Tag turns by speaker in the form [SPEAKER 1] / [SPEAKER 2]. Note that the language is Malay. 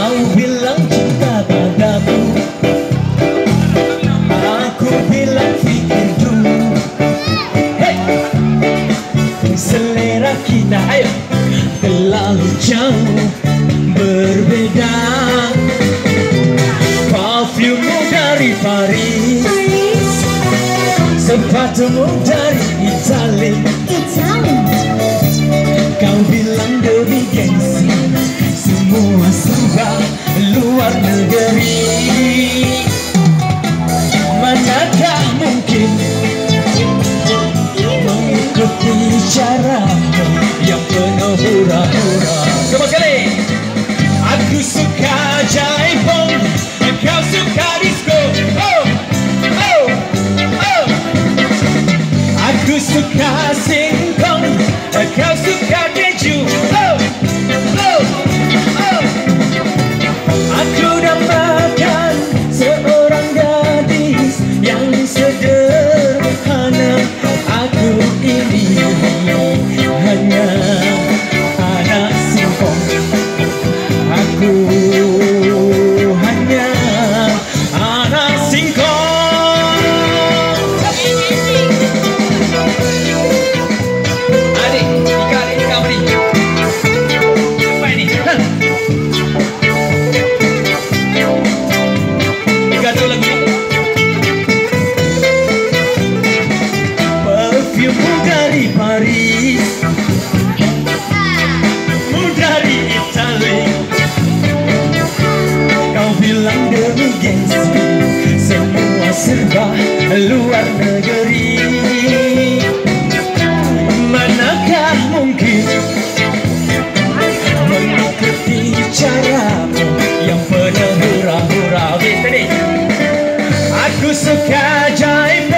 [SPEAKER 1] Kau bilang cinta padaku Aku bilang fikir dulu. Hey! Selera kita ayo Terlalu jauh Berbeda. Parfummu dari Paris.
[SPEAKER 2] Paris,
[SPEAKER 1] Sepatumu dari
[SPEAKER 2] Italy,
[SPEAKER 1] Kau bilang Caramu Yang penuh hura-hura. Coba sekali. Aku suka jaipong Kau suka disco. Oh, oh, oh. Aku suka singkong bilang demi gengsi, Semua serba luar negeri Manakah mungkin Mengikuti caramu Yang penuh hura-hura Aku suka jaim.